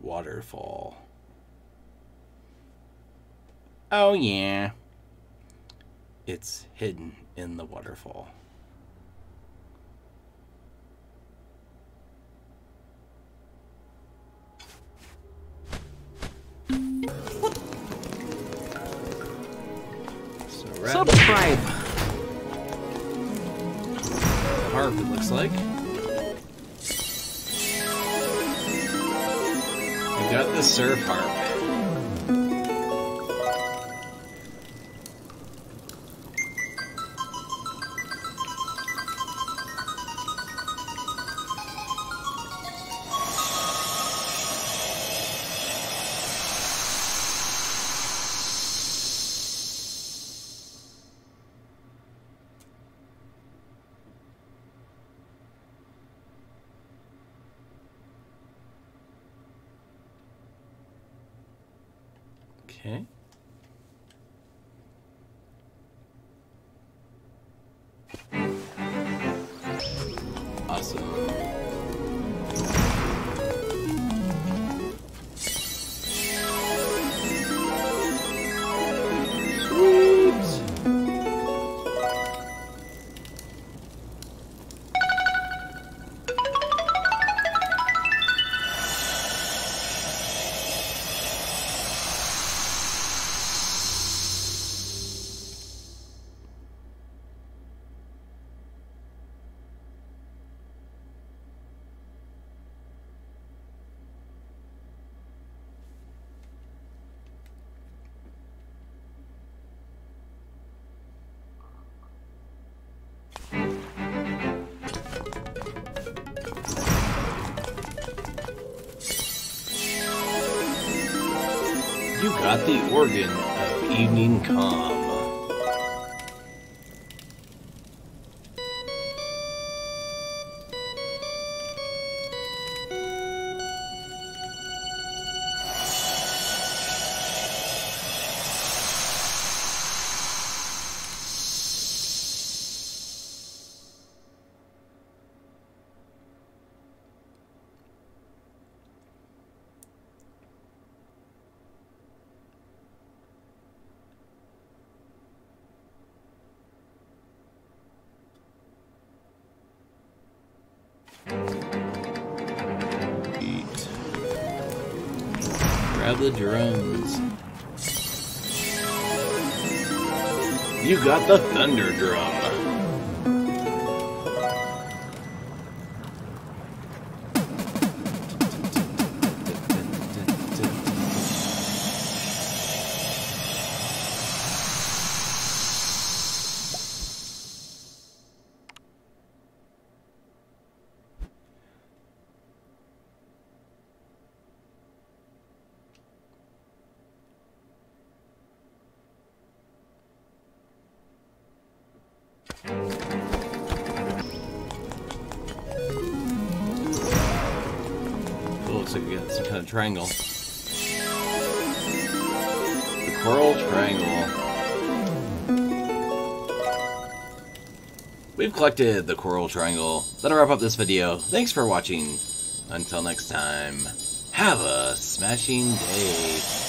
Waterfall. Oh, yeah. It's hidden in the waterfall. So, Subscribe. harp, it looks like. We got the surf harp. 이렇게 아싸. You got the organ of evening calm. Grab the drums. You got the thunder drum. Looks like we got some kind of triangle. The coral triangle. We've collected the coral triangle. That'll wrap up this video. Thanks for watching. Until next time, have a smashing day.